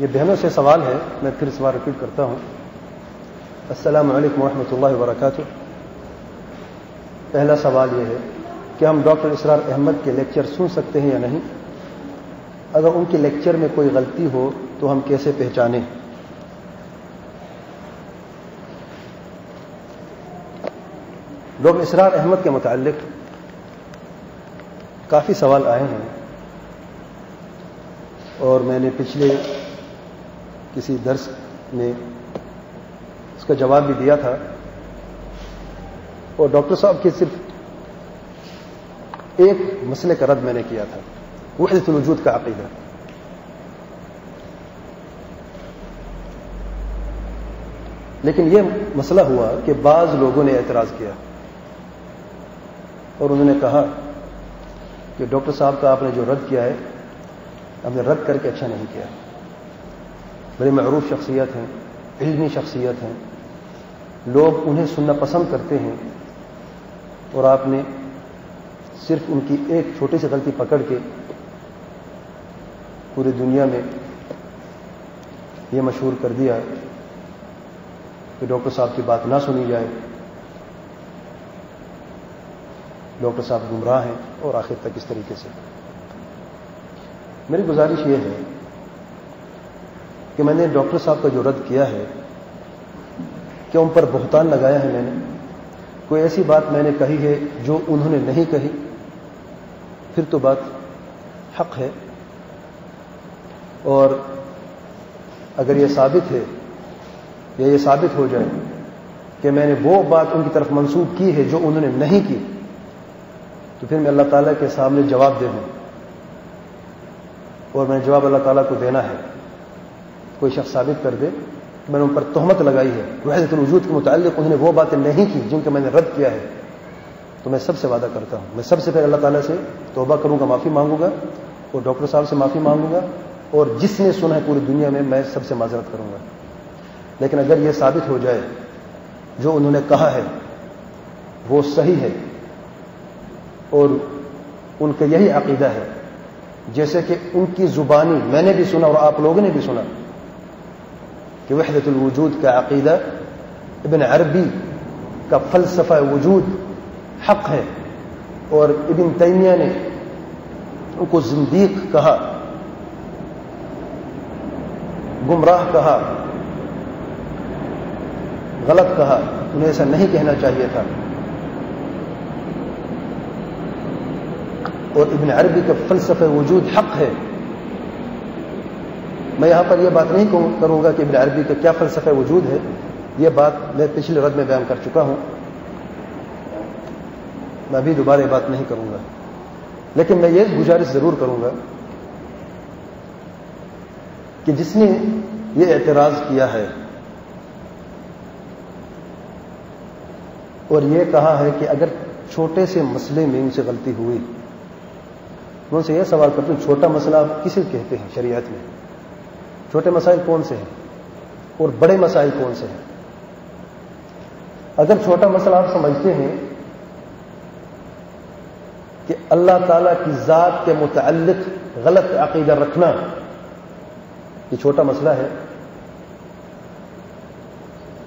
ये बहनों से सवाल है, मैं फिर सवाल रिपीट करता हूँ। अस्सलाम वालेकुम रहमतुल्लाहि व बरकातुहू। पहला सवाल यह है कि हम डॉक्टर इसरार अहमद के लेक्चर सुन सकते हैं या नहीं? अगर उनके लेक्चर में कोई गलती हो तो हम कैसे पहचानें? डॉक्टर इसरार अहमद के मुतालिक काफ़ी सवाल आए हैं, और मैंने पिछले किसी दर्स में उसका जवाब भी दिया था। और डॉक्टर साहब के सिर्फ़ एक मसले का रद्द मैंने किया था। वजूद का अकीदा लेकिन यह मसला हुआ कि बाज लोगों ने एतराज़ किया। और उन्होंने कहा कि डॉक्टर साहब का आपने जो रद्द किया है हमने रद्द करके अच्छा नहीं किया। बड़ी मरूफ शख्सियत हैं, इल्मी शख्सियत हैं। लोग उन्हें सुनना पसंद करते हैं और आपने सिर्फ़ उनकी एक छोटी सी गलती पकड़ के पूरी दुनिया में यह मशहूर कर दिया कि डॉक्टर साहब की बात ना सुनी जाए। डॉक्टर साहब गुमराह हैं और आखिर तक इस तरीके से। मेरी गुजारिश यह है कि मैंने डॉक्टर साहब का जो रद्द किया है, क्या उन पर बहुतान लगाया है मैंने? कोई ऐसी बात मैंने कही है जो उन्होंने नहीं कही? फिर तो बात हक है। और अगर यह साबित है, या ये साबित हो जाए कि मैंने वो बात उनकी तरफ़ मंसूब की है जो उन्होंने नहीं की तो फिर मैं अल्लाह ताला के सामने जवाब दे दूँ। और मैंने जवाब अल्लाह ताला को देना है। कोई शख्स साबित कर दे कि मैंने उन पर तोहमत लगाई है वहदत वजूद के मुतालिक उन्होंने वो बातें नहीं की जिनके मैंने रद्द किया है। तो मैं सबसे वादा करता हूँ, मैं सबसे पहले अल्लाह ताला से तोबा करूँगा, माफ़ी मांगूँगा और डॉक्टर साहब से माफ़ी मांगूँगा और जिसने सुना है पूरी दुनिया में, मैं सबसे माजरत करूँगा। लेकिन अगर यह साबित हो जाए, जो उन्होंने कहा है, वो सही है और उनका यही अकीदा है, जैसे कि उनकी जुबानी मैंने भी सुना और आप लोगों ने भी सुना कि वहदतुल वजूद का अकीदा इबन अरबी का फलसफा वजूद हक है और इबिन तैमिया ने उनको जिंदीक कहा गुमराह कहा गलत कहा उन्हें ऐसा नहीं कहना चाहिए था और इबन अरबी का फलसफे वजूद हक है मैं यहाँ पर यह बात नहीं करूँगा कि इबन अरबी का क्या फलसफे वजूद है। यह बात मैं पिछले रद में बयान कर चुका हूँ। मैं अभी दोबारा बात नहीं करूँगा। लेकिन मैं ये गुजारिश ज़रूर करूँगा कि जिसने ये एतराज़ किया है और ये कहा है कि अगर छोटे से मसले में उनसे गलती हुई उनसे यह सवाल करता हूँ, छोटा मसला आप किसे कहते हैं शरीयत में? छोटे मसाइल कौन से हैं और बड़े मसाइल कौन से हैं? अगर छोटा मसला आप समझते हैं कि अल्लाह ताला की ज़ात के मुतल गलत अकीदा रखना ये छोटा मसला है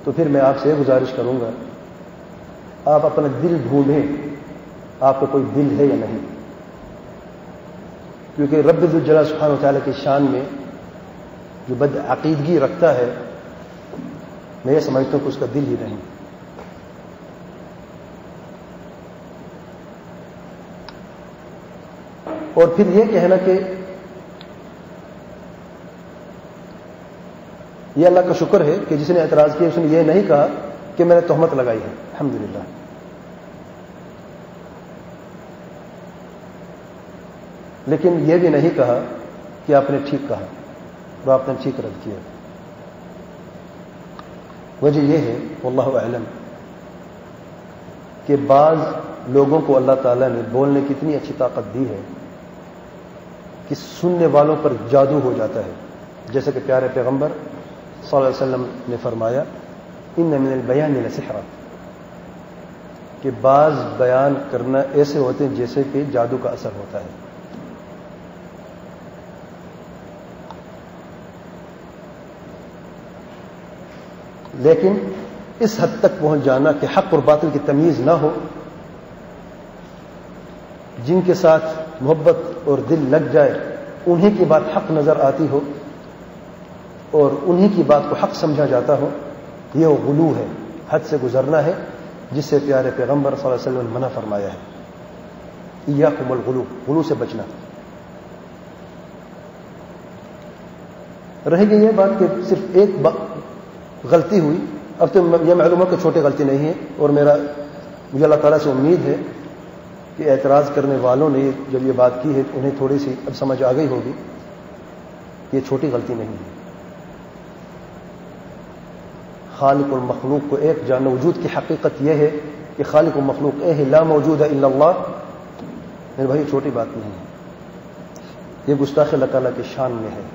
तो फिर मैं आपसे गुजारिश करूँगा, आप अपना दिल ढूंढें आपको कोई दिल है या नहीं। क्योंकि रब्जुल्जला सुबहान तला की शान में जो बद अकीदगी रखता है मैं समझता हूँ कि उसका दिल ही नहीं। और फिर यह कहना कि यह अल्लाह का शुक्र है कि जिसने एतराज़ किया, उसने यह नहीं कहा कि मैंने तोहमत लगाई है। अलहमदिल्ला लेकिन यह भी नहीं कहा कि आपने ठीक कहा। और आपने ठीक रद्द किया। वजह यह है आलम कि बाज लोगों को अल्लाह ताला ने बोलने की इतनी अच्छी ताकत दी है कि सुनने वालों पर जादू हो जाता है। जैसे कि प्यारे पैगंबर वसल्लम ने फरमाया इन मिनल बयान सिहरा कि बाज बयान करना ऐसे होते हैं जैसे कि जादू का असर होता है। लेकिन इस हद तक पहुँच जाना कि हक और बातिल की तमीज ना हो। जिनके साथ मोहब्बत और दिल लग जाए, उन्हीं की बात हक नज़र आती हो और उन्हीं की बात को हक समझा जाता हो। यह गुलू है, हद से गुजरना है जिससे प्यारे अलैहि वसल्लम मना फरमाया है। या कुमल गुलू गुलू से बचना। रहेगी यह बात कि सिर्फ़ एक गलती हुई। अब तो यह मालूम है कि छोटी गलती नहीं है और मेरा, मुझे अल्लाह ताला से उम्मीद है कि एतराज़ करने वालों ने जब ये बात की है तो उन्हें थोड़ी सी अब समझ आ गई होगी कि ये छोटी गलती नहीं है। खालिक और मखलूक को एक जान वजूद की हकीकत यह है कि खालिक और मखलूक ए ला मौजूद है अल्लाह मेरे भाई छोटी बात नहीं है। यह गुस्ताख अल्लाह ताला की शान में है।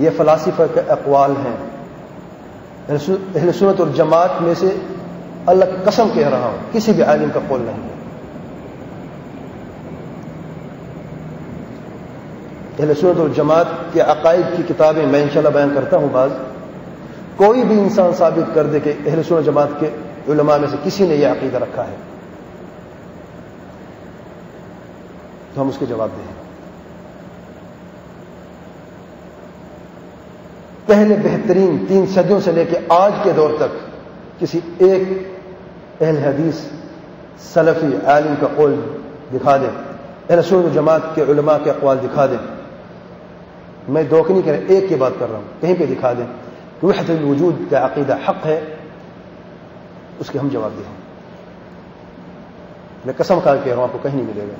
यह फलासिफा के अकवाल हैं। सुनत और जमात में से अलग कसम कह रहा हूँ, किसी भी आलिम का कौल नहीं है। सुनत और जमात के अकायद की किताबें मैं इंशाल्लाह बयान करता हूँ बाज। कोई भी इंसान साबित कर दे कि अहल सुन जमात के उलमा में से किसी ने यह अकीदा रखा है तो हम उसके जवाब दें। पहले बेहतरीन तीन सदियों से लेकर आज के दौर तक किसी एक अहल हदीस सलफी आलिम का कौल दिखा दे सुन जमात के उलमा के अकवाल दिखा दे। मैं दो नहीं कह रहा, एक की बात कर रहा हूँ, कहीं पे दिखा दें कि वहद वजूद का अकीदा हक है, उसके हम जवाब दें मैं कसम खा के वहाँ आपको कहीं नहीं मिलेगा।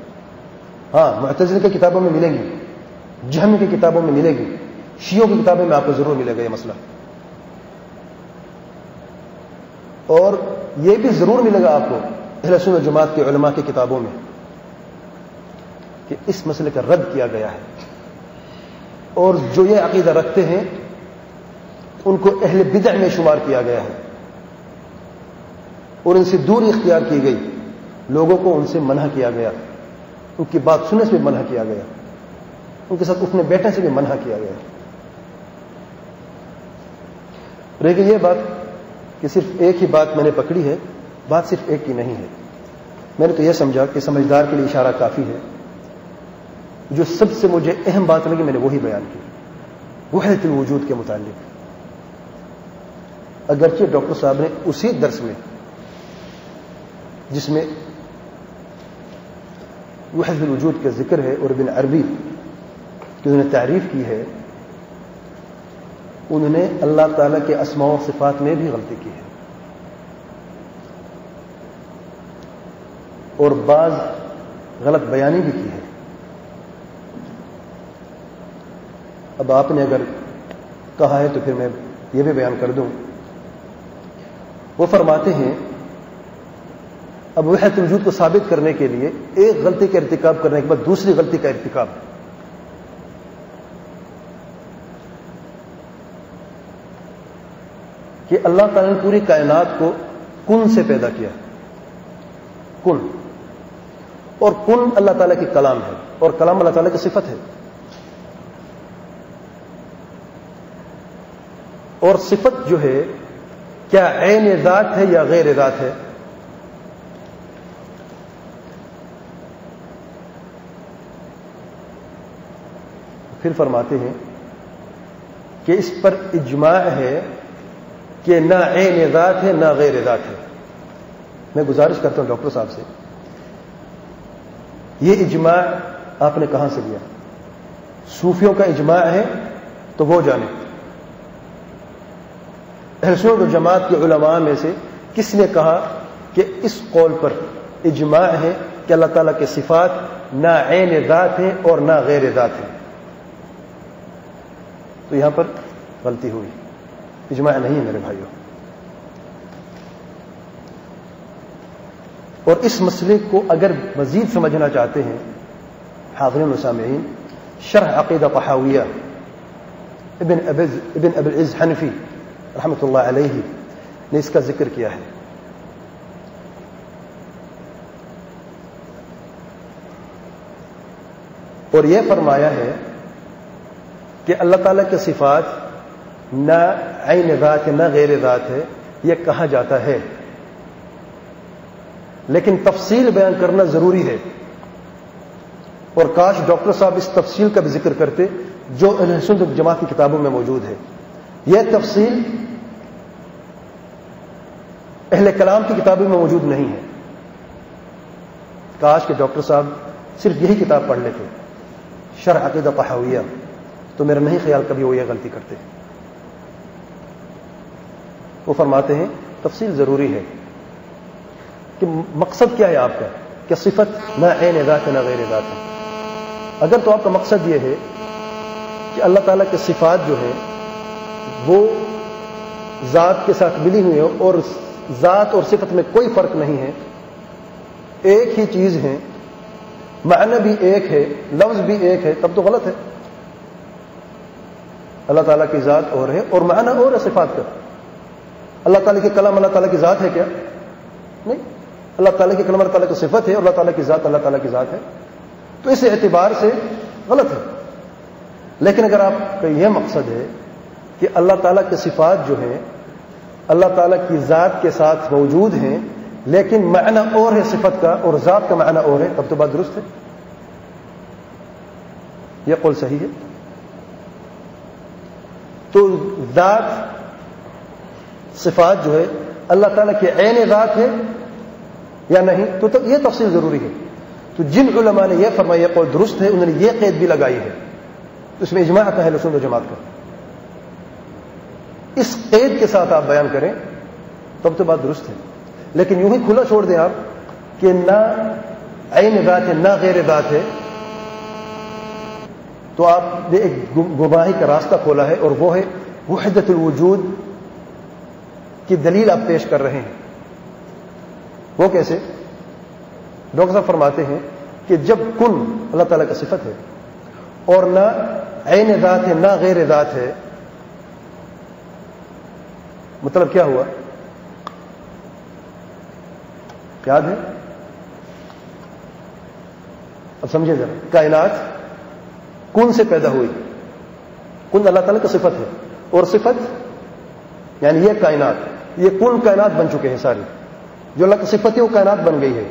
हाँ मुतजिल की किताबों में मिलेंगी, जहम की किताबों में मिलेगी। शियों की किताबों में आपको ज़रूर मिलेगा यह मसला। और यह भी ज़रूर मिलेगा आपको अहलसुन जमात के उलमा की किताबों में कि इस मसले का रद्द किया गया है। और जो ये अकीदा रखते हैं, उनको अहल बिदअ में शुमार किया गया है। और इनसे दूरी इख्तियार की गई। लोगों को उनसे मना किया गया। उनकी बात सुनने से भी मना किया गया। उनके साथ उठने बैठने से भी मना किया गया। रहेगी यह बात कि सिर्फ़ एक ही बात मैंने पकड़ी है, बात सिर्फ़ एक की नहीं है। मैंने तो यह समझा कि समझदार के लिए इशारा काफ़ी है। जो सबसे मुझे अहम बात लगी, मैंने वही बयान की। वहदत वजूद के मुतालिक। अगरचे डॉक्टर साहब ने उसी दर्स में, जिसमें वहद वजूद का ज़िक्र है और बिन अरबी की उन्होंने तारीफ़ की है उन्होंने अल्लाह ताला के असमाओ सिफात में भी गलती की है। और बाज गलत बयानी भी की है। अब आपने अगर कहा है तो फिर मैं ये भी बयान कर दूँ। वो फरमाते हैं, अब वह वजूद को साबित करने के लिए एक गलती का इरतिकाब करने के बाद दूसरी गलती का इरतिकाब। कि अल्लाह ताला ने पूरी कायनात को कुन से पैदा किया। कुन। और कुन अल्लाह ताला की कलाम है, और कलाम अल्लाह ताला की सिफत है। और सिफत जो है, क्या ऐन ज़ात है या गैर ज़ात है? फिर फरमाते हैं कि इस पर इजमा है कि ना ऐन ज़ात है, ना गैर ज़ात है। मैं गुजारिश करता हूँ डॉक्टर साहब से यह इजमा आपने कहाँ से लिया? सूफियों का इजमा है तो वो जाने। अहसूल जमात के उलमा में से किसने कहा कि इस कौल पर इजमा है कि अल्लाह ताला के सिफात ना ऐन दात है और ना गैर दात है? तो यहाँ पर गलती हुई। इजमा नहीं है मेरे भाइयों। और इस मसले को अगर मजीद समझना चाहते हैं हाजरीन सामीन शरह अकीदा तहाविया, इबन अबिज, इबन हनफी रहमत अलैहि, ने इसका ज़िक्र किया है। और यह फरमाया है कि अल्लाह ताला के सिफात न आइन ज़ात है न गैर ज़ात है यह कहा जाता है। लेकिन तफसील बयान करना ज़रूरी है। और काश डॉक्टर साहब इस तफसील का भी ज़िक्र करते, जो सुंद जमात की किताबों में मौजूद है। यह तफसील अहले कलाम की किताबों में मौजूद नहीं है। काश के डॉक्टर साहब सिर्फ़ यही किताब पढ़ लेते शर अकीदा तहाविया तो मेरा नहीं ख्याल कभी वो यह गलती करते। वो फरमाते हैं, तफसील ज़रूरी है कि मकसद क्या है आपका? कि सिफत न ए निजात है न गैर निजात है? अगर तो आपका मकसद यह है कि अल्लाह ताला के सिफात जो है, वो ज़ात के साथ मिली हुई है और ज़ात और सिफत में कोई फ़र्क नहीं है। एक ही चीज़ है, माना भी एक है, लफ्ज़ भी एक है, तब तो गलत है। अल्लाह ताला की ज़ात और है, और माना और है सिफात का। अल्लाह ताला की कलाम अल्लाह ताला की ज़ात है क्या? नहीं। अल्लाह ताला की कलम अल्लाह ताला की सिफत है और अल्लाह ताला की ज़ात अल्लाह ताला की ज़ात है। तो इस एतबार से गलत है। लेकिन अगर आपका यह मकसद है कि अल्लाह ताला के सिफात जो है, अल्लाह ताला की ज़ात के साथ मौजूद हैं, लेकिन माना और है सिफत का और ज़ात का माना और है, तब तो बात दुरुस्त है। यह कौल सही है। तो ज़ात सिफात जो है अल्लाह ताला की ऐन ज़ात है या नहीं? तो, तो यह तफसील ज़रूरी है। तो जिन उलमा ने यह फरमाया कौल दुरुस्त है उन्होंने यह कैद भी लगाई है। तो इसमें इजमा आता है लसुन जमात का। इस कैद के साथ आप बयान करें तब तो बात दुरुस्त है। लेकिन यूँ ही खुला छोड़ दें आप कि ना ऐन दात है ना गैर दात है। तो आपने एक गुमाही का रास्ता खोला है और वो है वहदतुल वजूद की दलील आप पेश कर रहे हैं। वो कैसे? डॉक्टर साहब फरमाते हैं कि जब कुल अल्लाह ताला का सिफत है और ना ऐन दात है, ना गैर दात है मतलब क्या हुआ? याद है? अब समझे जरा। कायनात कौन से पैदा हुई। कुन अल्लाह ताला का सिफत है। और सिफत, यानी यह कायनात। ये कुल कायनात बन चुके हैं सारी, जो अल्लाह की सिफत है वो कायनात बन गई है।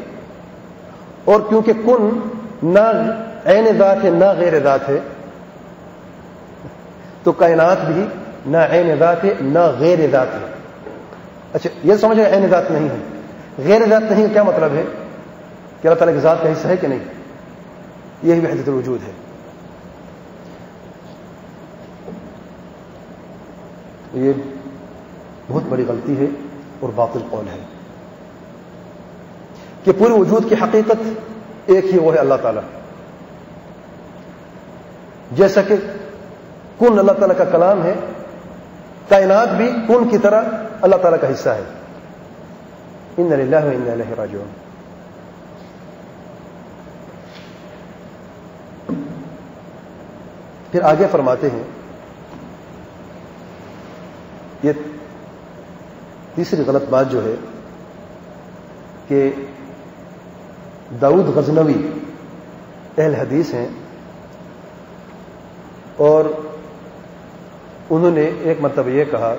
और क्योंकि कुन ना ऐन दात है, ना गैर दात है तो कायनात भी ना ऐन दात है, ना गैर दात है। अच्छा ये समझ ऐन दात नहीं है। गैर दात नहीं क्या मतलब है? कि अल्लाह ताला की जात का हिस्सा है कि नहीं? यही वहदत वजूद है। ये बहुत बड़ी गलती है और बातिल कौल है? कि पूरे वजूद की हकीकत एक ही वो है अल्लाह ताला। जैसा कि कुन अल्लाह ताला का कलाम है, कायनात भी कुन की तरह अल्लाह ताला का हिस्सा है। इन इन राजून फिर आगे फरमाते हैं, ये तीसरी गलत बात जो है कि दाऊद गजनवी अहल हदीस हैं और उन्होंने एक मतलब यह कहा,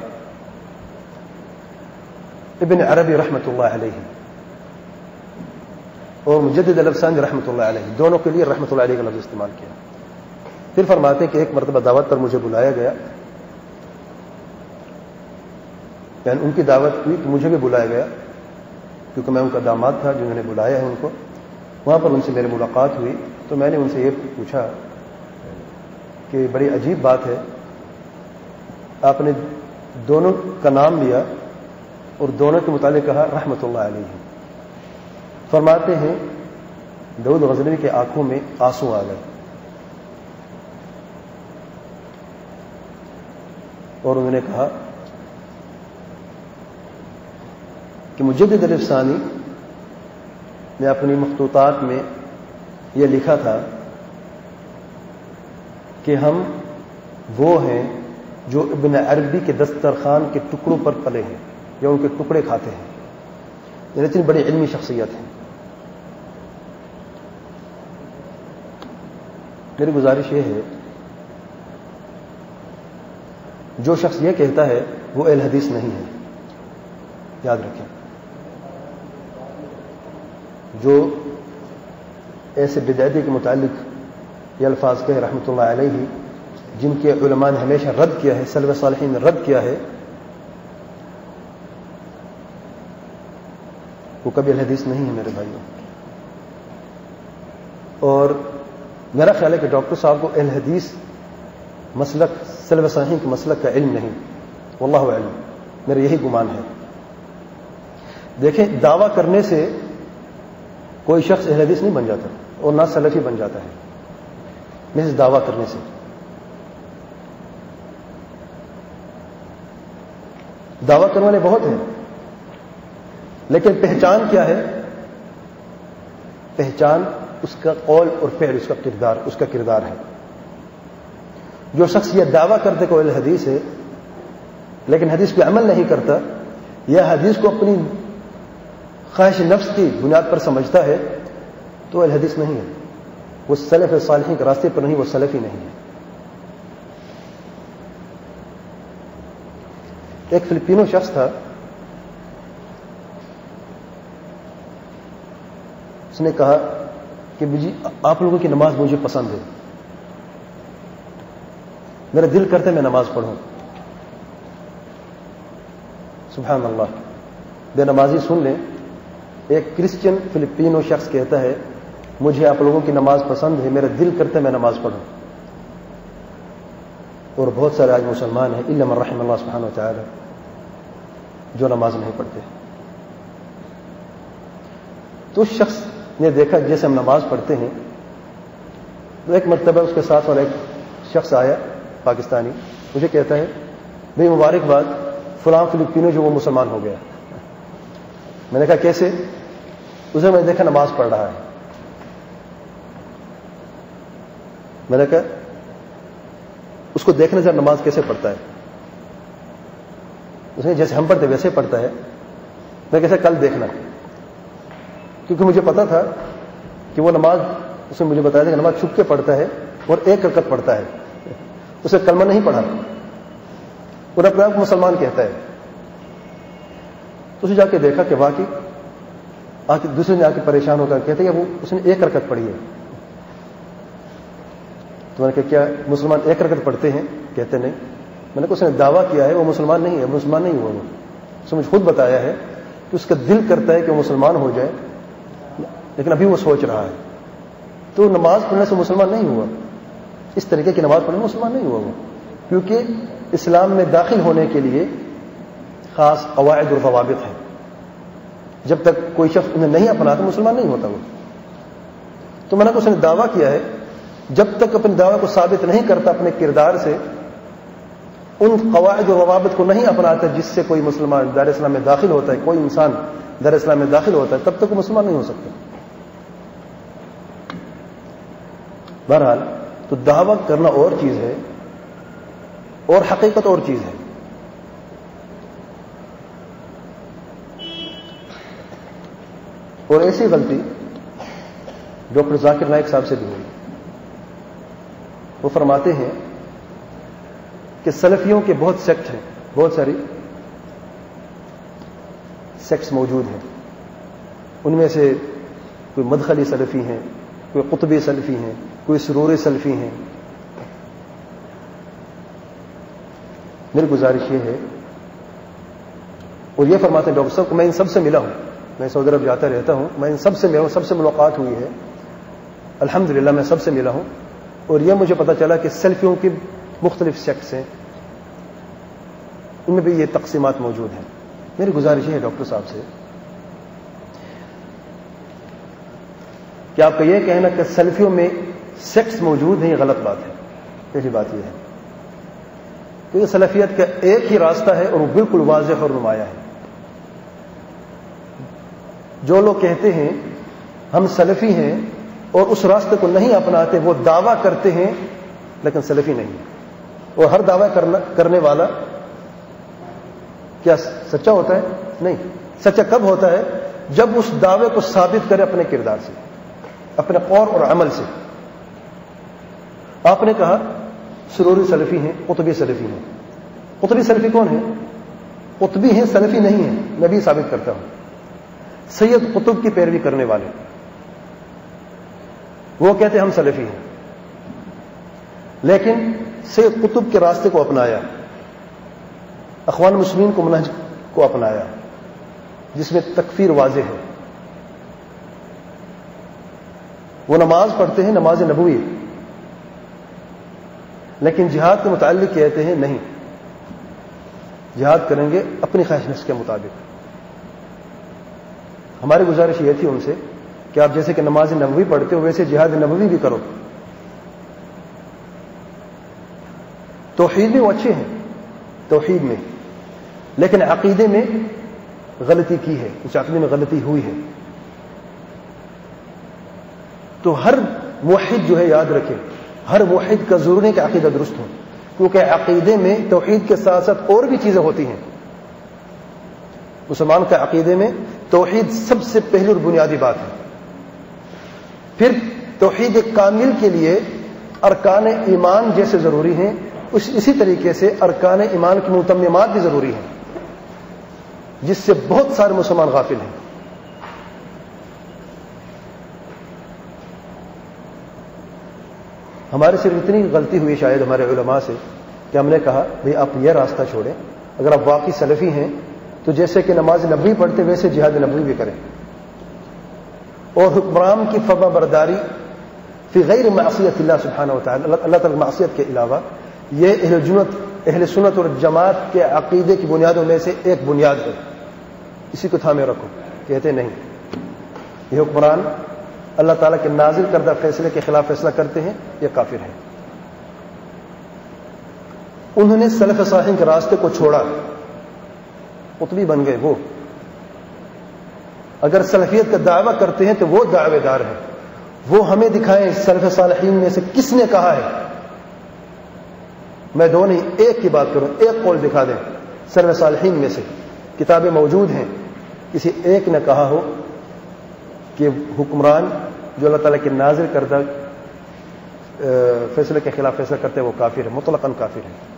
इबन अरबी रहमत और मुजद अलफसान रहमत दोनों के लिए रहमत का लफ्ज इस्तेमाल किया। फिर फरमाते कि एक मरतबा दावत पर मुझे बुलाया गया। यानी उनकी दावत हुई तो मुझे भी बुलाया गया, क्योंकि मैं उनका दामाद था जिन्होंने बुलाया है उनको। वहाँ पर उनसे मेरी मुलाकात हुई तो मैंने उनसे ये पूछा कि बड़ी अजीब बात है, आपने दोनों का नाम लिया और दोनों के मुतालिक कहा रहमत है फरमाते हैं, दाऊद गजनवी के आँखों में आँसू आ गए। और उन्होंने कहा कि मुजद अलिफसानी ने अपनी मखतूतात में यह लिखा था कि हम वो हैं जो इबन अरबी के दस्तरखान के टुकड़ों पर पले हैं, या उनके टुकड़े खाते हैं। ये इतनी बड़ी इलमी शख्सियत है। मेरी गुजारिश यह है, जो शख्स यह कहता है, वो अल हदीस नहीं है। याद रखें। जो ऐसे बिदायती के मुतालिक ये अल्फाज कहे रहमत ही जिनके उलमा ने हमेशा रद्द किया है सलव सालहीन ने रद्द किया है, वो कभी हदीस नहीं है मेरे भाइयों। और मेरा ख्याल है कि डॉक्टर साहब को अल हदीस मसलक सलव सालहीन के मसलक का इल्म नहीं। वल्लाह मेरा यही गुमान है। देखें, दावा करने से कोई शख्स अहल हदीस नहीं बन जाता और ना सलफी बन जाता है। इस दावा करने से। दावा करने वाले बहुत हैं, लेकिन पहचान क्या है? पहचान उसका कौल और फेर उसका किरदार उसका किरदार है। जो शख्स यह दावा करते कोई हदीस है, लेकिन हदीस पे अमल नहीं करता, यह हदीस को अपनी ख्वाहिश नफ्स की बुनियाद पर समझता है तो अल हदीस नहीं है। वो सलफ सालही के रास्ते पर नहीं, वो सलफी नहीं है। एक फिलिपिनो शख्स था, उसने कहा कि जी आप लोगों की नमाज़ मुझे पसंद है। मेरा दिल करता है मैं नमाज़ पढ़ूं। सुबह अल्लाह। बेनमाजी सुन लें। एक क्रिश्चियन फिलिपिनो शख्स कहता है, मुझे आप लोगों की नमाज़ पसंद है, मेरा दिल करता है मैं नमाज़ पढ़ूं. और बहुत सारे आज मुसलमान हैं इल्म रहम सुबहान चाह जो नमाज़ नहीं पढ़ते। तो उस शख्स ने देखा, जैसे हम नमाज़ पढ़ते हैं तो एक मरतबा उसके साथ और एक शख्स आया, पाकिस्तानी। मुझे कहता है, भाई मुबारकबाद, फलां फिलिपिनो जो वो मुसलमान हो गया। मैंने कहा, कैसे? उसे मैंने देखा, नमाज़ पढ़ रहा है। मैंने कहा, उसको देखने से नमाज़ कैसे पढ़ता है? उसने जैसे हम पढ़ते वैसे पढ़ता है। मैं कैसे कल देखना? क्योंकि मुझे पता था कि वो नमाज़, उसने मुझे बताया था कि नमाज़ छुप के पढ़ता है और एक रकत पढ़ता है। उसे कलमा नहीं पढ़ा। और अपने आप मुसलमान कहता है। तो उसे जाके देखा कि वाकई, आके दूसरे ने आके परेशान होकर कहते हैं वो, उसने एक रकत पढ़ी है। तो मैंने कहा, क्या मुसलमान एक रकत पढ़ते हैं? कहते, नहीं। मैंने कहा, उसने दावा किया है, वो मुसलमान नहीं है, मुसलमान नहीं हुआ वो। उसने मुझे खुद बताया है कि उसका दिल करता है कि वो मुसलमान हो जाए, लेकिन अभी वो सोच रहा है। तो नमाज़ पढ़ने से मुसलमान नहीं हुआ। इस तरीके की नमाज़ पढ़ने मुसलमान नहीं हुआ वो। क्योंकि इस्लाम में दाखिल होने के लिए खास अवायद और जवाबित है। जब तक कोई शख्स उन्हें नहीं अपनाता, मुसलमान नहीं होता वो। तो मैंने उसने दावा किया है, जब तक अपने दावा को साबित नहीं करता अपने किरदार से, उन कवायद और रवाबत को नहीं अपनाता जिससे कोई मुसलमान दार इस्लाम में दाखिल होता है, कोई इंसान दार इस्लाम में दाखिल होता है, तब तक वो मुसलमान नहीं हो सकता। बहरहाल तो दावा करना और चीज़ है, और हकीकत और चीज़ है। और ऐसी गलती डॉक्टर जाकिर नायक साहब से भी हुई। वो फरमाते हैं कि सलफियों के बहुत सेक्ट हैं, बहुत सारी सेक्ट्स मौजूद हैं। उनमें से कोई मदखली सलफी हैं, कोई कुतबी सलफी हैं, कोई सरूर सलफी हैं। मेरी गुजारिश ये है, और ये फरमाते हैं, डॉक्टर साहब को मैं इन सबसे मिला हूँ। मैं सऊदी अरब जाता रहता हूँ। मैं इन सबसे हूँ सबसे मुलाकात हुई है। अल्हम्दुलिल्लाह, मैं सबसे मिला हूँ। और यह मुझे पता चला कि सेल्फियों की मुख्तलिफ़ सेक्ट्स हैं। इनमें भी ये तकसीमत मौजूद हैं। मेरी गुजारिश है डॉक्टर साहब से, कि आपका यह कहना कि सेल्फियों में सेक्स मौजूद है, ये गलत बात है। पहली बात यह है क्योंकि सलफियत का एक ही रास्ता है और वो बिल्कुल वाजह और नुमाया है। जो लोग कहते हैं, हम सलफी हैं और उस रास्ते को नहीं अपनाते, वो दावा करते हैं, लेकिन सलफी नहीं और हर दावा करना, करने वाला क्या सच्चा होता है? नहीं। सच्चा कब होता है? जब उस दावे को साबित करे अपने किरदार से, अपने कौर और अमल से। आपने कहा, सुरूरी सलफी हैं, कुतबी सलफी हैं। कुतबी सलफी कौन है? कुतबी हैं, सलफी नहीं है, मैं भी साबित करता हूँ। सैयद कुतुब की पैरवी करने वाले। वो कहते हम सलफी हैं। लेकिन सैयद कुतुब के रास्ते को अपनाया। अखवान मुस्लिम को मनहज को अपनाया, जिसमें तकफीर वाजे है। वो नमाज़ पढ़ते हैं, नमाज़ नबवी लेकिन जिहाद के मुतालिक कहते हैं, नहीं। जिहाद करेंगे अपनी ख्वाहिश के मुताबिक। हमारी गुजारिश यह थी उनसे कि आप जैसे कि नमाज़ नबवी पढ़ते हो, वैसे जिहाद नबवी भी करो। तोहीद में वो अच्छे हैं, तोहीद में। लेकिन अकीदे में गलती की है, उस अकीदे में गलती हुई है। तो हर मुहिद जो है याद रखें, हर मुहिद का ज़रूर है कि अकीदा दुरुस्त हो, क्योंकि अकीदे में तोहीद के साथ साथ और भी चीज़ें होती हैं। मुसलमान के अकीदे में तोहीद सबसे पहली और बुनियादी बात है। फिर तोहीद कामिल के लिए अरकान ईमान जैसे ज़रूरी हैं, उस इसी तरीके से अरकान ईमान की मुतमात भी ज़रूरी हैं, जिससे बहुत सारे मुसलमान गाफिल हैं। हमारे सिर्फ़ इतनी गलती हुई शायद हमारे उलमा से कि हमने कहा, भाई आप यह रास्ता छोड़ें, अगर आप वाकई सलफी हैं तो जैसे कि नमाज़ नबी पढ़ते, वैसे जिहाद नबी भी करें। और हुक्मरान की फर्मा बरदारी फिर गैर मासीत सुबहाना अल्लाह तला मासीत के अलावा ये अहलजुनत अहल सुनत और जमात के अकीदे की बुनियादों में से एक बुनियाद है। इसी को थामे रखो। कहते नहीं। ये हुक्मरान अल्लाह ताला के नाजिल करदा फैसले के खिलाफ फैसला करते हैं यह काफिर है। उन्होंने सलफ साहिन के रास्ते को छोड़ा। उतनी बन गए वो। अगर सलफियत का दावा करते हैं तो वो दावेदार है। वो हमें दिखाएँ, सलफ सालहीन में से किसने कहा है? मैं दो नहीं, एक की बात करूँ, एक कौल दिखा दें, सलफ सालहीन में से। किताबें मौजूद हैं, किसी एक ने कहा हो कि हुक्मरान जो अल्लाह ताला के नाजिल करदा फैसले के खिलाफ फैसला करते हैं, वो काफिर है, मुतलकन काफिर है।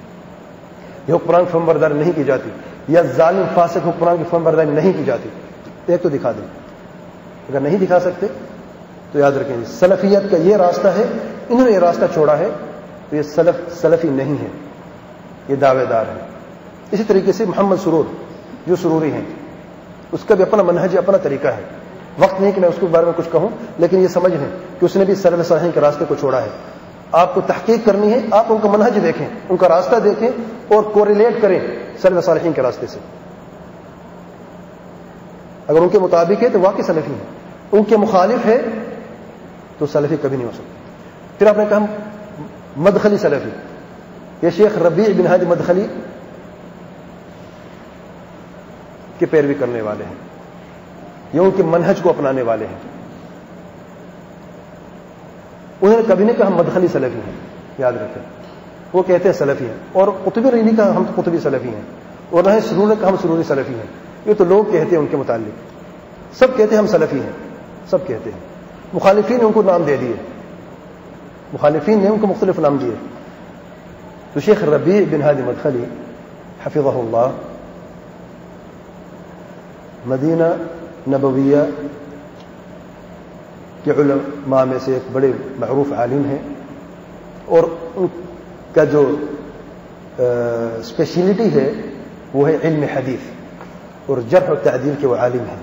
ये हुक्मरान की फर्मबरदारी नहीं की जाती। या जालिम फासिक हुक्मरान की फर्मबरदारी नहीं की जाती। एक तो दिखा दें। अगर नहीं दिखा सकते तो याद रखें, सलफियत का ये रास्ता है, इन्होंने ये रास्ता छोड़ा है तो ये सलफ, सलफी नहीं है। ये दावेदार है। इसी तरीके से मोहम्मद सुरूर, जो सुरूरी हैं, उसका भी अपना मनहज, अपना तरीका है। वक्त नहीं कि मैं उसके बारे में कुछ कहूँ, लेकिन ये समझ लें कि उसने भी सर्व साहिन के रास्ते को छोड़ा है। आपको तहकीक करनी है, आप उनका मनहज देखें, उनका रास्ता देखें और कोरिलेट करें सर्व सालहीन के रास्ते से। अगर उनके मुताबिक है तो वाकई सलफी है। उनके मुखालिफ है तो सलफी कभी नहीं हो सकती। फिर आपने कहा, मदखली सलफी। ये शेख रबी बिन हादी मदखली के पैरवी करने वाले हैं। ये उनके मनहज को अपनाने वाले हैं। उन्होंने कभी नहीं कहा हम मदखली सलफी हैं, याद रखें। वो कहते हैं सलफी हैं। और कुतुबी नहीं कहा हम तो कुतुबी सलफी हैं। और न सरूर कहा हम सरूरी सलफी हैं। ये तो लोग कहते हैं उनके मुतालिक। सब कहते हैं हम सलफी हैं। सब कहते हैं। मुखालिफी ने उनको नाम दे दिए। मुखालिफी ने उनको मुख्तलिफ़ नाम दिए। तो Sheikh Rabi bin Hadi Madkhali Hafizullah Medina नबविया के उलमा में से एक बड़े मरूफ आलिम हैं और उनका जो स्पेशलिटी है, वो है इल्म हदीफ और जर्ह और तदील के वो आलिम हैं।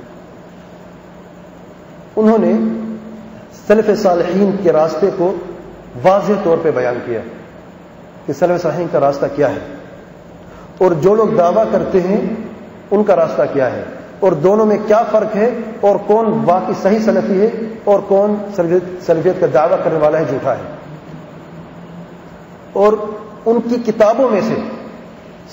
उन्होंने सलफ सालहीन के रास्ते को वाज तौर पे बयान किया कि सलफ सालहीन का रास्ता क्या है और जो लोग दावा करते हैं, उनका रास्ता क्या है। और दोनों में क्या फ़र्क है और कौन वाकई सही सलफी है और कौन सलफियत का दावा करने वाला है झूठा है। और उनकी किताबों में से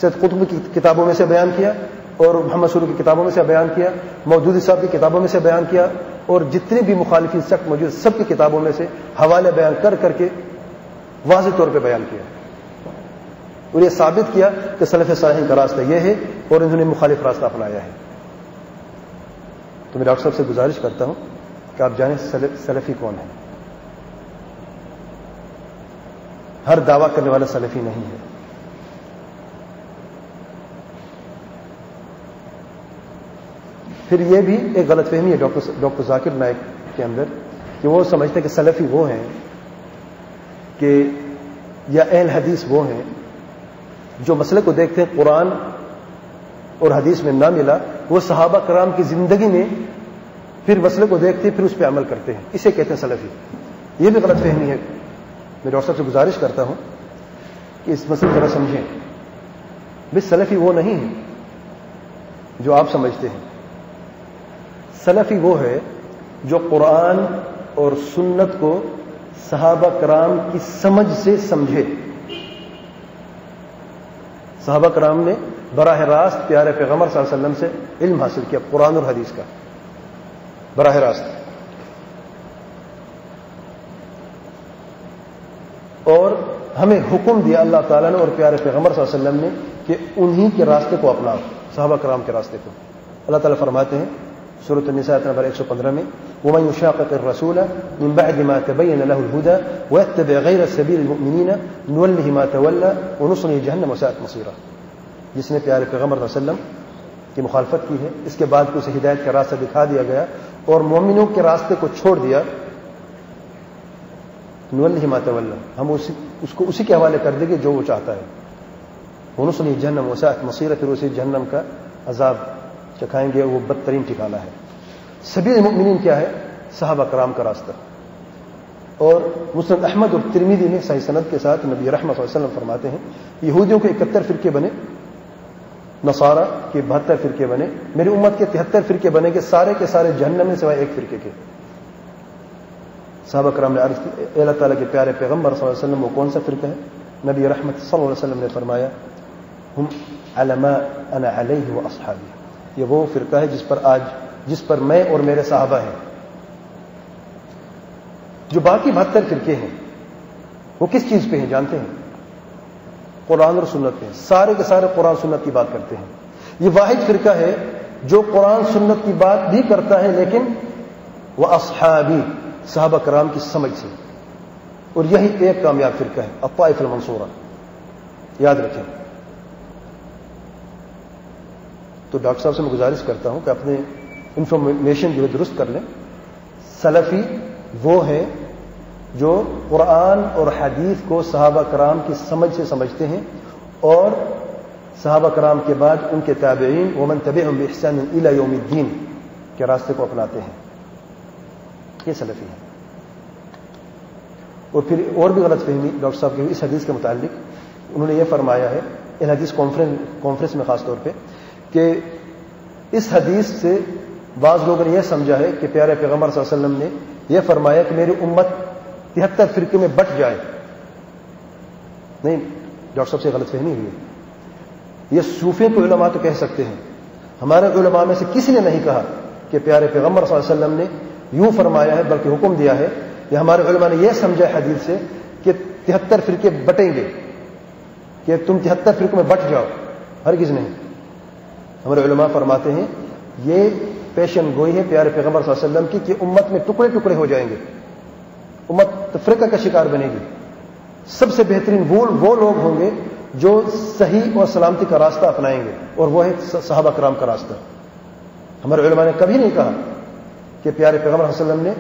सैद कुतुब की किताबों में से बयान किया और मोहम्मद सुरू की किताबों में से बयान किया, मौजूदी साहब की किताबों में से बयान किया और जितने भी मुखालिफी सख्त मौजूद सबकी किताबों में से हवाले बयान कर करके वाज तौर पर बयान किया। और यह साबित किया कि सलफ साहिन का रास्ता यह है और इन्होंने मुखालिफ रास्ता अपनाया है। तो मैं डॉक्टर साहब से गुजारिश करता हूँ कि आप जाने सलफी कौन है। हर दावा करने वाला सलफी नहीं है। फिर यह भी एक गलतफहमी है, डॉक्टर डॉक्टर जाकिर नायक के अंदर, कि वो समझते हैं कि सलफी वो हैं कि, या अहल हदीस वो हैं, जो मसले को देखते हैं, कुरान और हदीस में ना मिला वो सहाबा कराम की ज़िंदगी में फिर मसले को देखते फिर उस पर अमल करते हैं। इसे कहते हैं सलफी। ये भी गलत फहमी है। मैं डॉक्टर साहब से गुजारिश करता हूँ कि इस मसले को जरा समझें। भाई सलफी वो नहीं है जो आप समझते हैं। सलफी वो है जो कुरान और सुन्नत को सहाबा कराम की समझ से समझे। सहाबा कराम ने बराह रास्त प्यारे पैगंबर वसल्लम से इल्म हासिल किया कुरान और हदीस का बराह रास्त और हमें हुक्म दिया अल्लाह ताला ने और प्यारे पैगंबर वसल्लम ने कि उन्हीं के रास्ते को अपनाओ साहबा कराम के रास्ते को अल्लाह ताला फरमाते हैं सूरत निसात नंबर 115 में वमन युशाक़िक़ रसूल मिन बअद मा तबय्यन लहु हुदा वयत्तबि गैर सबील मुमिनीन नुवल्लिहि मा तवल्ला व नुस्लिहि जहन्नम वसाअत मसीरा जिसने प्यारे पैगंबर वसल्लम की मुखालफत की है, इसके बाद उसे हिदायत का रास्ता दिखा दिया गया और मोमिनों के रास्ते को छोड़ दिया। नुवल्लिहि मा तवल्ला। हम उसी, उसको उसी के हवाले कर देंगे जो वो चाहता है। वनुसली जहन्नम वसात मसीरा फिर उसे जहन्नम का अजाब चखाएँगे वो बदतरीन ठिकाना है। सभी मुमिन क्या है? साहबा कराम का रास्ता। और मुस्लिम अहमद और तिरमिदी ने सही सनद के साथ नबी रहमत वसल्लम फरमाते हैं, यहूदियों के इकहत्तर फिरके बने। नसारा के बहत्तर फिरके बने। मेरी उम्मत के तिहत्तर फिरके बने के सारे के सारे जहन्नम में सिवाय एक फिरके के। साहबा कराम ने अल्लाह ताला के प्यारे पैगंबर वसल्लम, वो कौन सा फिरका है? नबी रहमत वसल्लम ने फरमाया, हम अलमा अना अलैहि व असहाबी। ये वो फिरका है जिस पर आज, जिस पर मैं और मेरे साहबा हैं। जो बाकी बहत्तर फिरके हैं, वो किस चीज़ पे हैं, जानते हैं? कुरान और सुन्नत में सारे के सारे कुरान सुन्नत की बात करते हैं। ये वाहिद फिरका है, जो कुरान सुन्नत की बात भी करता है, लेकिन वह असहाबी, साहबा कराम की समझ से। और यही एक कामयाब फिरका है अपाइफ मंसूरा। याद रखें। तो डॉक्टर साहब से मैं गुजारिश करता हूँ कि अपने इंफॉर्मेशन जो है दुरुस्त कर लें। सलफी वो है जो कुरान और हदीस को सहाबा कराम की समझ से समझते हैं और सहाबा कराम के बाद उनके ताबेन वमन तब योमुद्दीन के रास्ते को अपनाते हैं। ये सलफी है। और फिर और भी गलत फहमी डॉक्टर साहब की इस हदीस के मुतालिक उन्होंने यह फरमाया है इन हदीस कॉन्फ्रेंस कॉन्फ्रेंस में खासतौर पर कि इस हदीस से बाज लोगों ने यह समझा है कि प्यारे पैगंबर वसल्लम ने यह फरमाया कि मेरी उम्मत तिहत्तर फिरके में बट जाए। नहीं, डॉक्टर साहब से गलत फहमी हुई है। यह सूफे के उलमा तो कह सकते हैं। हमारे उलमा में से किसी ने नहीं कहा कि प्यारे पैगंबर वसल्लम ने यूँ फरमाया है, बल्कि हुक्म दिया है या हमारे उलमा ने यह समझा है हदीस से कि तिहत्तर फिरके बटेंगे, कि तुम तिहत्तर फिरकों में बट जाओ। हर किस नहीं। हमारे उलमा फरमाते हैं, ये पेशन गोई है प्यारे पैगंबर वसल्लम की कि उम्मत में टुकड़े टुकड़े हो जाएँगे। उम्मत तफरीका का शिकार बनेगी। सबसे बेहतरीन वो वो लोग होंगे जो सही और सलामती का रास्ता अपनाएँगे, और वह है साहबा कराम का रास्ता। हमारे उलमा ने कभी नहीं कहा कि प्यारे पैगंबर वसल्लम ने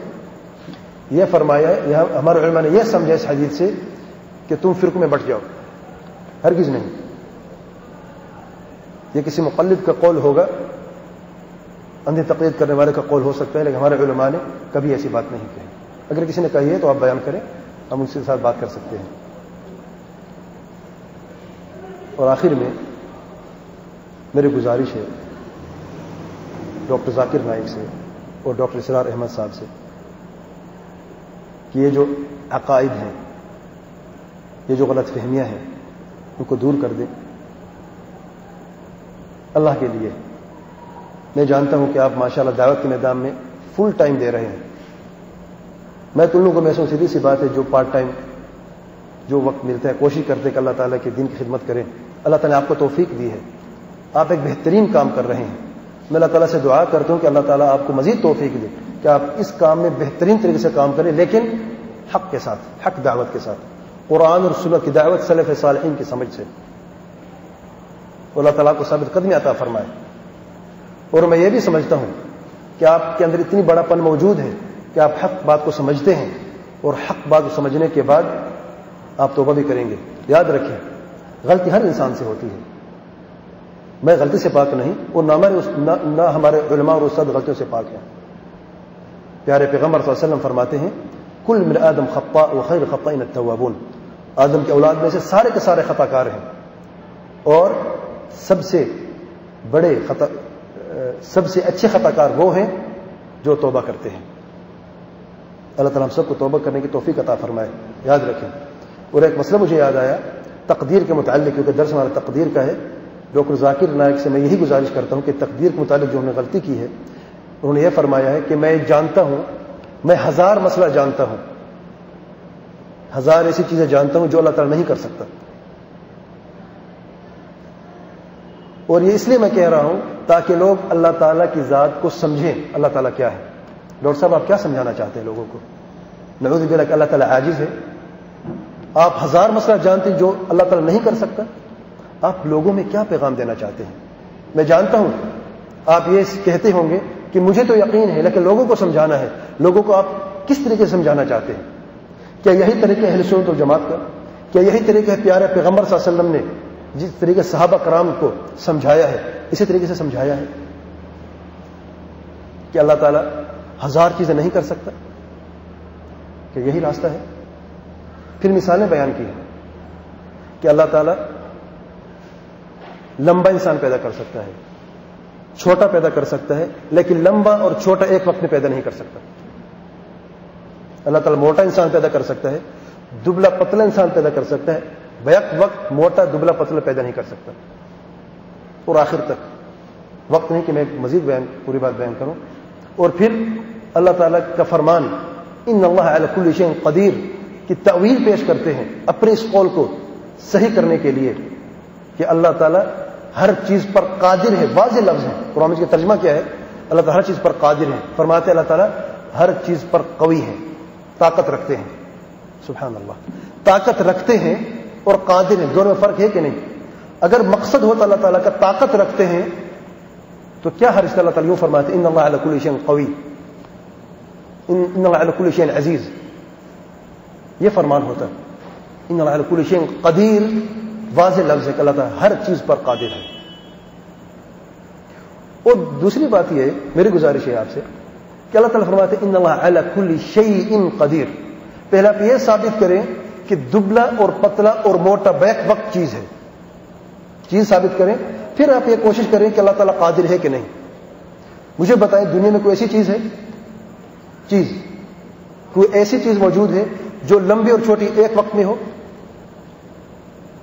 यह फरमाया यह हमारे उलमा ने यह समझा इस हदीत से कि तुम फिरक में बट जाओ। हरगिज नहीं। यह किसी मुकलद का कौल होगा, अंधी तकलीद करने वाले का कौल हो सकता है, लेकिन हमारे उलमा ने कभी ऐसी बात नहीं कही। अगर किसी ने कही है तो आप बयान करें, हम उनके साथ बात कर सकते हैं। और आखिर में मेरी गुजारिश है, डॉक्टर जाकिर नाइक से और डॉक्टर इसरार अहमद साहब से, कि ये जो अकायद हैं, ये जो गलत फहमियाँ हैं, उनको दूर कर दें। अल्लाह के लिए, मैं जानता हूँ कि आप माशाल्लाह दावत के मैदान में फुल टाइम दे रहे हैं। मैं तुम लोगों को महसूस सीधी सी बात है, जो पार्ट टाइम जो वक्त मिलता है, कोशिश करते हैं कि अल्लाह ताला के दिन की खिदमत करें। अल्लाह ताला ने आपको तोफीक दी है। आप एक बेहतरीन काम कर रहे हैं। मैं अल्लाह ताला से दुआ करता हूँ कि अल्लाह ताला आपको मजीद तोफीक दे कि आप इस काम में बेहतरीन तरीके से काम करें, लेकिन हक के साथ, हक दावत के साथ। कुरान और सुलह की दावत सलफ सालहीन की समझ से। अल्लाह तला को साबित कदमी आता फरमाए। और मैं ये भी समझता हूँ कि आपके अंदर इतनी बड़ापन मौजूद है कि आप हक बात को समझते हैं और हक बात को समझने के बाद आप तोबा भी करेंगे। याद रखें गलती हर इंसान से होती है। मैं गलती से पाक नहीं और ना हमारे ना, ना हमारे उलमा और उस्ताद गलतियों से पाक हैं। प्यारे पैगंबर वसल्लम फरमाते हैं कुल मिल आदम खप्पा व खैर खप्पा इन तवाबून। आदम के औलाद में से सारे के सारे खताकार हैं। और सबसे बड़े खता सबसे अच्छे खताकार वो हैं जो तोबा करते हैं। अल्लाह ताला हम सबको तोबा करने की तोफ़ी अता फरमाए। याद रखें। और एक मसला मुझे याद आया, तकदीर के मुतालिक, क्योंकि दर्श हमारा तकदीर का है। डॉक्टर जाकिर नायक से मैं यही गुजारिश करता हूँ कि तकदीर के मुतालिक जो उन्होंने गलती की है, उन्होंने यह फरमाया है कि मैं जानता हूँ, मैं हज़ार मसला जानता हूँ। हज़ार ऐसी चीज़ें जानता हूँ जो अल्लाह ताला नहीं कर सकता। और ये इसलिए मैं कह रहा हूँ ताकि लोग अल्लाह ताला की ज़ात को समझें, अल्लाह ताला क्या है। डॉक्टर साहब, आप क्या समझाना चाहते हैं लोगों को? नवूद बिल्ला अल्लाह ताला आजिज है। आप हज़ार मसला जानते हैं जो अल्लाह ताला नहीं कर सकता। आप लोगों में क्या पैगाम देना चाहते हैं? मैं जानता हूँ, आप ये कहते होंगे कि मुझे तो यकीन है, लेकिन लोगों को समझाना है। लोगों को आप किस तरीके से समझाना चाहते हैं? क्या यही तरीके है सुनत और जमात का? क्या यही तरीके है प्यारे पैगंबर वसल्लम ने जिस तरीके साहबा कराम को समझाया है, इसी तरीके से समझाया है? कि अल्लाह ताला हज़ार चीज़ें नहीं कर सकता। क्या यही रास्ता है। फिर मिसालें बयान की हैं कि अल्लाह ताला लंबा इंसान पैदा कर सकता है, छोटा पैदा कर सकता है, लेकिन लंबा और छोटा एक वक्त में पैदा नहीं कर सकता। अल्लाह ताला मोटा इंसान पैदा कर सकता है, दुबला पतला इंसान पैदा कर सकता है बैक वक्त मोटा दुबला पतला पैदा नहीं कर सकता। और आखिर तक, वक्त नहीं कि मैं मजीद बयान, पूरी बात बयान करूँ और फिर अल्लाह ताला का फरमान इन अल्लाह कदीर की तवील पेश करते हैं अपने इस कौल को सही करने के लिए कि अल्लाह ताला हर चीज़ पर कादिर है। वाज लफ्ज है। कुरान का तर्जमा क्या है? अल्लाह ताला हर चीज़ पर कादिर है। फरमाते अल्लाह ताला हर चीज़ पर कवि है। ताकत रखते हैं। सुबहान अल्लाह ताकत रखते हैं और कादिर हैं। दोनों में फ़र्क है कि नहीं? अगर मकसद होता अल्लाह ताला का ताकत रखते हैं तो क्या हर इसका अल्लाह ताला यूँ फरमाते इन अल्लाह कवी इन अल्लाह अज़ीज़। ये फरमान होता इन अल्लाह कदीर वाज लफ्ज है अल्लाह ताला हर चीज़ पर कादिर है। और दूसरी बात यह मेरी गुजारिश है आपसे, कि अल्लाह ताला फरमाते इन अल्लाह शई इन कदीर पहले आप यह साबित करें कि दुबला और पतला और मोटा बैक वक्त चीज़ है। चीज़ साबित करें फिर आप ये कोशिश करें कि अल्लाह ताला कादिर है कि नहीं? मुझे बताएँ, दुनिया में कोई ऐसी चीज़ है? चीज़। कोई ऐसी चीज़ मौजूद है जो लंबी और छोटी एक वक्त में हो?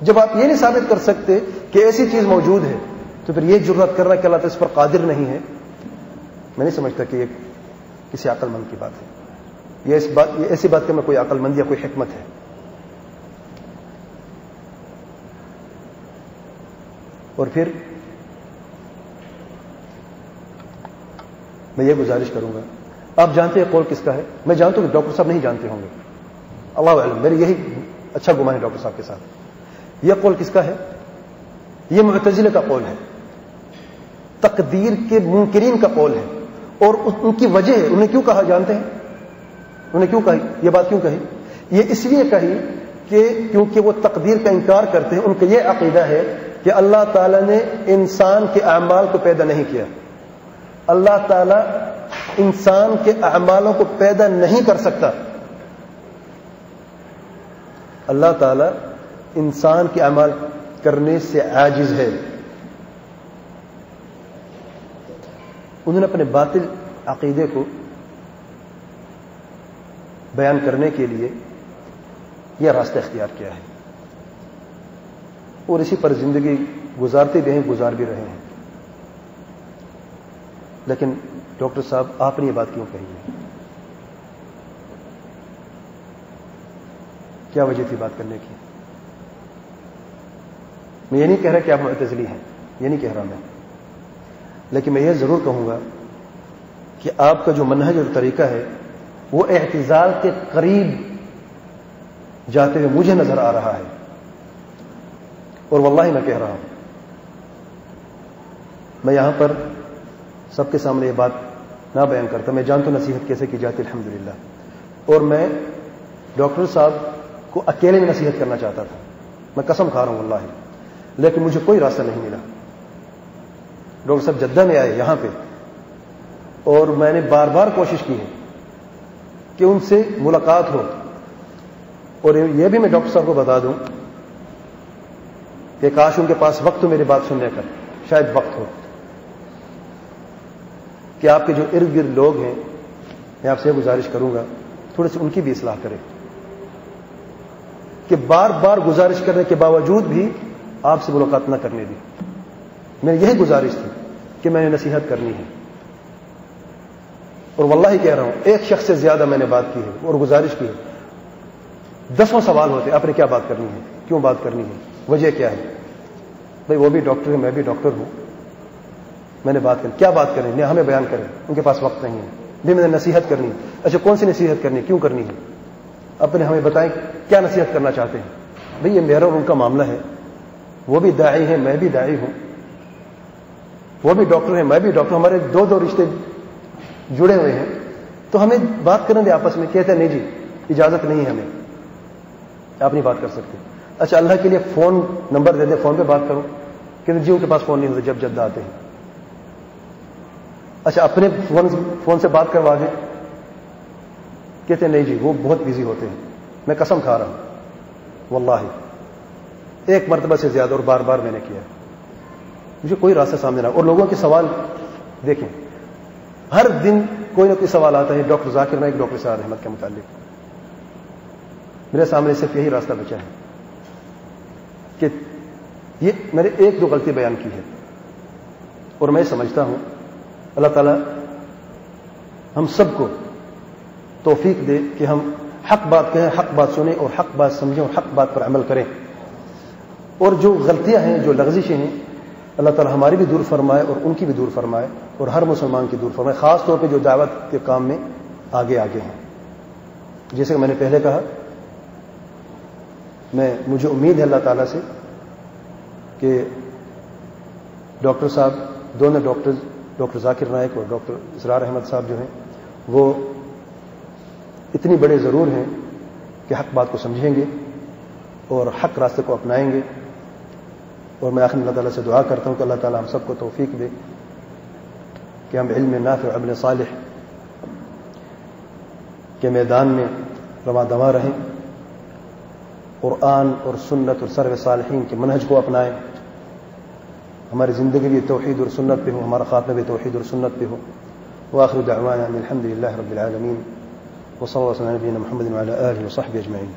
जब आप ये नहीं साबित कर सकते कि ऐसी चीज़ मौजूद है तो फिर यह ज़रूरत करना कि अल्लाह इस पर कादिर नहीं है। मैं नहीं समझता कि यह किसी अकलमंद की बात है। यह इस बात, ये ऐसी बात के में कोई अकलमंद या कोई हिकमत है। और फिर मैं ये गुजारिश करूँगा। आप जानते हैं कौल किसका है? मैं जानता हूँ कि डॉक्टर साहब नहीं जानते होंगे। अल्लाह मेरी यही अच्छा गुमान है डॉक्टर साहब के साथ। यह कौल किसका है? यह मुतजिले का कौल है। तकदीर के मुमकिन का कौल है। और उनकी वजह है, उन्हें क्यों कहा, जानते हैं? उन्हें क्यों कही? यह बात क्यों कही? यह इसलिए कही कि क्योंकि वो तकदीर का इंकार करते हैं, उनका यह अकीदा है कि अल्लाह ताला ने इंसान के अमाल को पैदा नहीं किया। अल्लाह ताला इंसान के अमालों को पैदा नहीं कर सकता। अल्लाह ताला इंसान के अमाल करने से आजिज है। उन्होंने अपने बातिल अकीदे को बयान करने के लिए यह रास्ता इख्तियार किया है। और इसी पर ज़िंदगी गुजारते भी हैं, गुजार भी रहे हैं। लेकिन डॉक्टर साहब, आपने ये बात क्यों कही है? क्या वजह थी बात करने की? मैं ये नहीं कह रहा कि आप मतजली हैं, ये नहीं कह रहा मैं। लेकिन मैं ये ज़रूर कहूँगा कि आपका जो मनहज और तरीका है, वो एहतजाल के करीब जाते हुए मुझे नज़र आ रहा है। और वल्लाही मैं कह रहा हूँ, मैं यहाँ पर सबके सामने ये बात ना बयान करता। मैं जानता हूँ नसीहत कैसे की जाती अल्हम्दुलिल्लाह। और मैं डॉक्टर साहब को अकेले में नसीहत करना चाहता था। मैं कसम खा रहा हूँ अल्लाह लेकिन मुझे कोई रास्ता नहीं मिला। डॉक्टर साहब जद्दा में आए यहाँ पे, और मैंने बार बार कोशिश की है कि उनसे मुलाकात हो। और यह भी मैं डॉक्टर साहब को बता दूँ कि काश उनके पास वक्त हो मेरी बात सुनने का। शायद वक्त हो। कि आपके जो इर्द गिर्द लोग हैं, मैं आपसे गुजारिश करूँगा, थोड़ी सी उनकी भी इसलाह करें। कि बार बार गुजारिश करने के बावजूद भी आपसे मुलाकात ना करने दी। मेरी यही गुजारिश थी कि मैंने नसीहत करनी है। और वल्लाह ही कह रहा हूँ, एक शख्स से ज़्यादा मैंने बात की है और गुजारिश की है। दसों सवाल होते आपने क्या बात करनी है? क्यों बात करनी है? वजह क्या है? भाई, वो भी डॉक्टर है, मैं भी डॉक्टर हूँ। मैंने बात करी। क्या बात करें? हमें बयान करें। उनके पास वक्त नहीं है। भी मैंने नसीहत करनी है। अच्छा कौन सी नसीहत करनी क्यों करनी है? अपने हमें बताएँ, क्या नसीहत करना चाहते हैं? भाई, ये मेरा और उनका मामला है। वो भी दाई है, मैं भी दाई हूँ। वो भी डॉक्टर है, मैं भी डॉक्टर हमारे दो दो रिश्ते जुड़े हुए हैं। तो हमें बात करने दे आपस में। कहते नहीं जी, इजाज़त नहीं है हमें। आप नहीं बात कर सकते। अच्छा अल्लाह के लिए फ़ोन, नंबर दे दे, फ़ोन पे बात करो। क्योंकि जी, उनके पास फ़ोन नहीं होते, जब जब आते हैं। अच्छा अपने फ़ोन फ़ोन से बात करवा दें। कहते नहीं जी, वो बहुत बिज़ी होते हैं। मैं कसम खा रहा हूँ। वल्लाही। एक मरतबा से ज़्यादा और बार बार मैंने किया। मुझे कोई रास्ता सामने ना, और लोगों के सवाल देखें। हर दिन कोई ना कोई सवाल आता है, डॉक्टर जाकिर नाइक डॉक्टर सार अहमद के मुतालिक। मेरे सामने सिर्फ़ यही रास्ता बचा है कि ये, मैंने एक दो गलती बयान की है। और मैं समझता हूँ अल्लाह ताला हम सबको तोफीक दे कि हम हक बात कहें, हक बात सुने और हक बात समझें और हक बात पर अमल करें। और जो गलतियाँ हैं, जो लग्जिशें हैं, अल्लाह ताला हमारी भी दूर फरमाए और उनकी भी दूर फरमाए और हर मुसलमान की दूर फरमाए खास तौर पे जो दावत के काम में आगे आगे हैं। जैसे कि मैंने पहले कहा, मैं, मुझे उम्मीद है अल्लाह ताला से कि डॉक्टर साहब, दोनों डॉक्टर डॉक्टर जाकिर नायक और डॉक्टर इसरार अहमद साहब जो हैं, वो इतनी बड़े ज़रूर हैं कि हक बात को समझेंगे और हक रास्ते को अपनाएँगे। और मैं आखिर अल्लाह से दुआ करता हूँ कि अल्लाह ताला हम सबको तोफीक दे कि हम इल्म नाफ अबन साल के मैदान में रवा दवा रहें, क़ुरान और सुन्नत और सर्व सालहीन के मनहज को अपनाएँ। हमारी ज़िंदगी भी तोहहीद और सुन्नत पे हो हमारा खात्मा भी तोहहीद और सुन्नत पे हो वाखिर दावाना अलहमदिल्ला रबालमीन वसल नबीन महमद वसाहब अजमैन